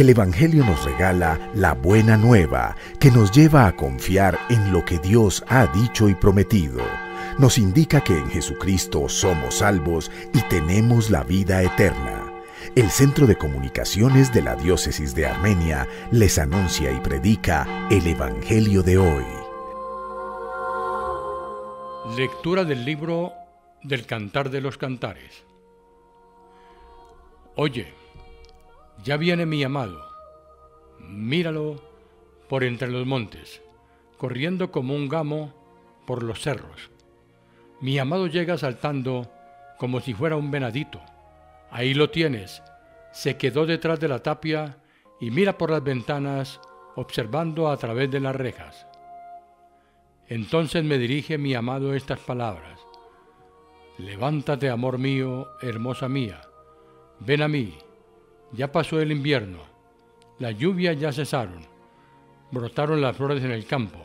El Evangelio nos regala la buena nueva que nos lleva a confiar en lo que Dios ha dicho y prometido. Nos indica que en Jesucristo somos salvos y tenemos la vida eterna. El Centro de Comunicaciones de la Diócesis de Armenia les anuncia y predica el Evangelio de hoy. Lectura del libro del Cantar de los Cantares. Oye, ya viene mi amado, míralo por entre los montes, corriendo como un gamo por los cerros. Mi amado llega saltando como si fuera un venadito. Ahí lo tienes, se quedó detrás de la tapia y mira por las ventanas observando a través de las rejas. Entonces me dirige mi amado estas palabras. Levántate, amor mío, hermosa mía, ven a mí ya pasó el invierno, las lluvias ya cesaron, brotaron las flores en el campo,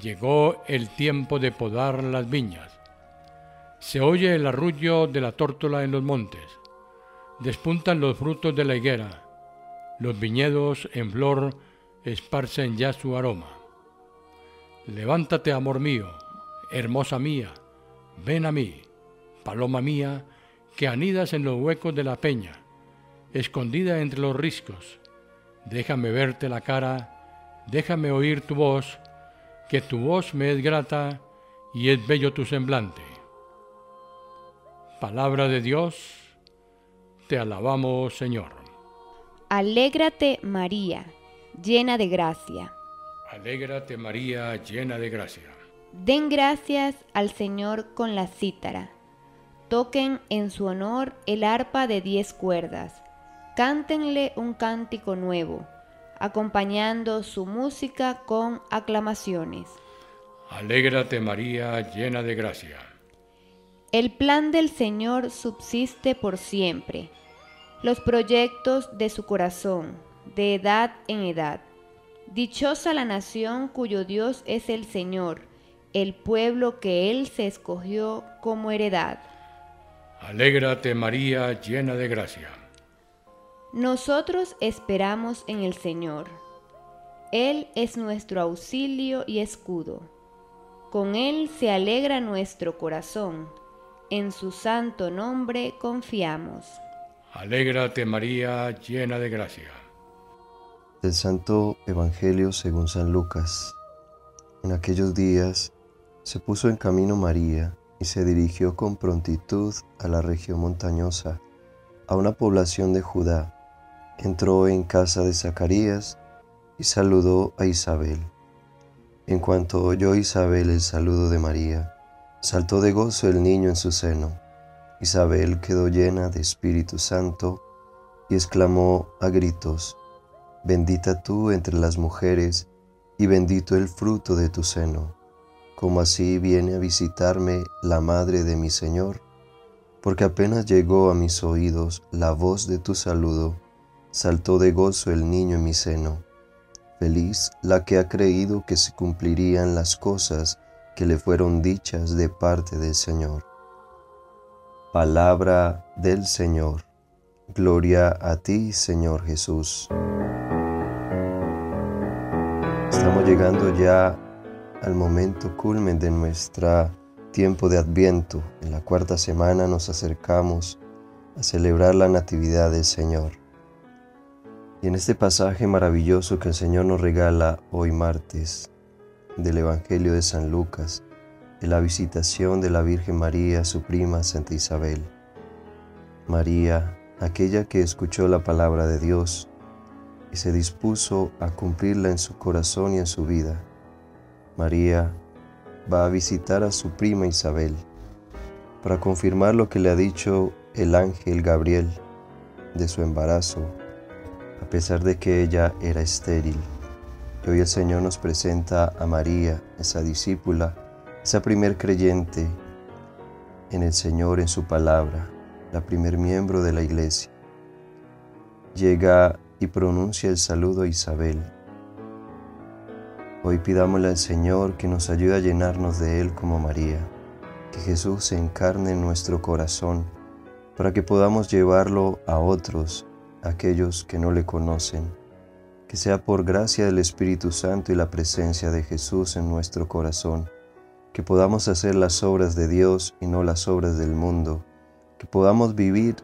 llegó el tiempo de podar las viñas. Se oye el arrullo de la tórtola en los montes, despuntan los frutos de la higuera, los viñedos en flor esparcen ya su aroma. Levántate, amor mío, hermosa mía, ven a mí, paloma mía, que anidas en los huecos de la peña escondida entre los riscos. Déjame verte la cara, déjame oír tu voz, que tu voz me es grata y es bello tu semblante. Palabra de Dios, te alabamos Señor. Alégrate María, llena de gracia. Alégrate María, llena de gracia. Den gracias al Señor con la cítara. Toquen en su honor el arpa de diez cuerdas cántenle un cántico nuevo, acompañando su música con aclamaciones. Alégrate María, llena de gracia. El plan del Señor subsiste por siempre, los proyectos de su corazón, de edad en edad. Dichosa la nación cuyo Dios es el Señor, el pueblo que Él se escogió como heredad. Alégrate María, llena de gracia. Nosotros esperamos en el Señor. Él es nuestro auxilio y escudo. Con Él se alegra nuestro corazón. En su santo nombre confiamos. Alégrate María, llena de gracia. Del Santo Evangelio según San Lucas. En aquellos días se puso en camino María y se dirigió con prontitud a la región montañosa, a una población de Judá entró en casa de Zacarías y saludó a Isabel. En cuanto oyó Isabel el saludo de María, saltó de gozo el niño en su seno. Isabel quedó llena de Espíritu Santo y exclamó a gritos, Bendita tú entre las mujeres y bendito el fruto de tu seno, como así viene a visitarme la madre de mi Señor, porque apenas llegó a mis oídos la voz de tu saludo, saltó de gozo el niño en mi seno. Feliz la que ha creído que se cumplirían las cosas que le fueron dichas de parte del Señor. Palabra del Señor. Gloria a ti, Señor Jesús. Estamos llegando ya al momento culmen de nuestro tiempo de Adviento. En la cuarta semana nos acercamos a celebrar la Natividad del Señor. Y en este pasaje maravilloso que el Señor nos regala hoy martes del Evangelio de San Lucas, de la visitación de la Virgen María su prima Santa Isabel. María, aquella que escuchó la palabra de Dios y se dispuso a cumplirla en su corazón y en su vida. María va a visitar a su prima Isabel para confirmar lo que le ha dicho el ángel Gabriel de su embarazo a pesar de que ella era estéril. Y hoy el Señor nos presenta a María, esa discípula, esa primer creyente en el Señor, en su palabra, la primer miembro de la iglesia. Llega y pronuncia el saludo a Isabel. Hoy pidámosle al Señor que nos ayude a llenarnos de Él como María, que Jesús se encarne en nuestro corazón para que podamos llevarlo a otros aquellos que no le conocen. Que sea por gracia del Espíritu Santo y la presencia de Jesús en nuestro corazón, que podamos hacer las obras de Dios y no las obras del mundo, que podamos vivir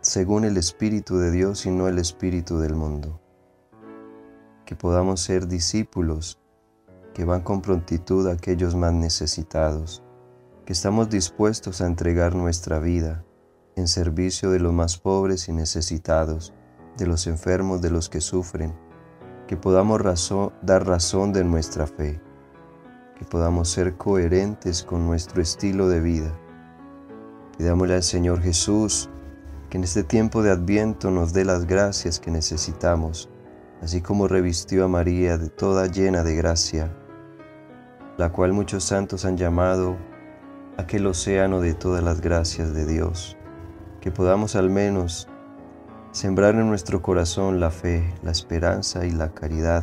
según el Espíritu de Dios y no el Espíritu del mundo, que podamos ser discípulos que van con prontitud a aquellos más necesitados, que estamos dispuestos a entregar nuestra vida en servicio de los más pobres y necesitados, de los enfermos, de los que sufren, que podamos dar razón de nuestra fe, que podamos ser coherentes con nuestro estilo de vida. Pidámosle al Señor Jesús que en este tiempo de adviento nos dé las gracias que necesitamos, así como revistió a María de toda llena de gracia, la cual muchos santos han llamado aquel océano de todas las gracias de Dios, que podamos al menos sembrar en nuestro corazón la fe, la esperanza y la caridad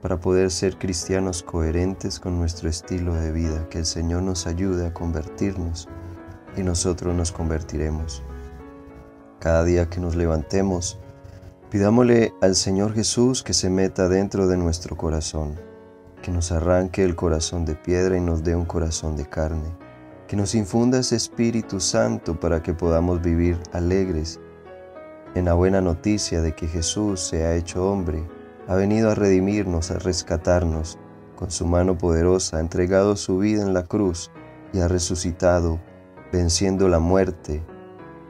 para poder ser cristianos coherentes con nuestro estilo de vida, que el Señor nos ayude a convertirnos y nosotros nos convertiremos. Cada día que nos levantemos, pidámosle al Señor Jesús que se meta dentro de nuestro corazón, que nos arranque el corazón de piedra y nos dé un corazón de carne, que nos infunda ese Espíritu Santo para que podamos vivir alegres en la buena noticia de que Jesús se ha hecho hombre, ha venido a redimirnos, a rescatarnos, con su mano poderosa ha entregado su vida en la cruz y ha resucitado, venciendo la muerte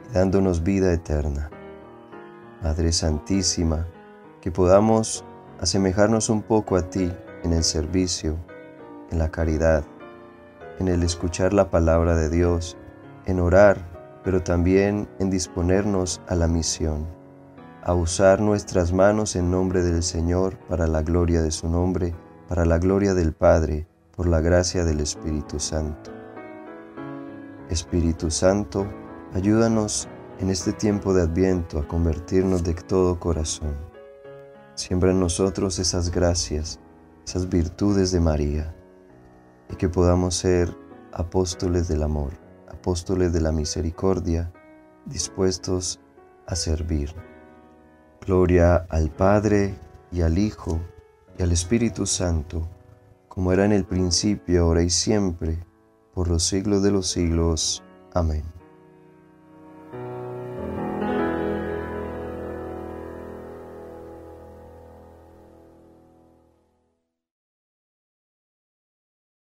y dándonos vida eterna. Madre Santísima, que podamos asemejarnos un poco a ti en el servicio, en la caridad, en el escuchar la palabra de Dios, en orar pero también en disponernos a la misión, a usar nuestras manos en nombre del Señor para la gloria de su nombre, para la gloria del Padre, por la gracia del Espíritu Santo. Espíritu Santo, ayúdanos en este tiempo de adviento a convertirnos de todo corazón. Siembra en nosotros esas gracias, esas virtudes de María, y que podamos ser apóstoles del amor apóstoles de la misericordia, dispuestos a servir. Gloria al Padre y al Hijo y al Espíritu Santo, como era en el principio, ahora y siempre, por los siglos de los siglos. Amén.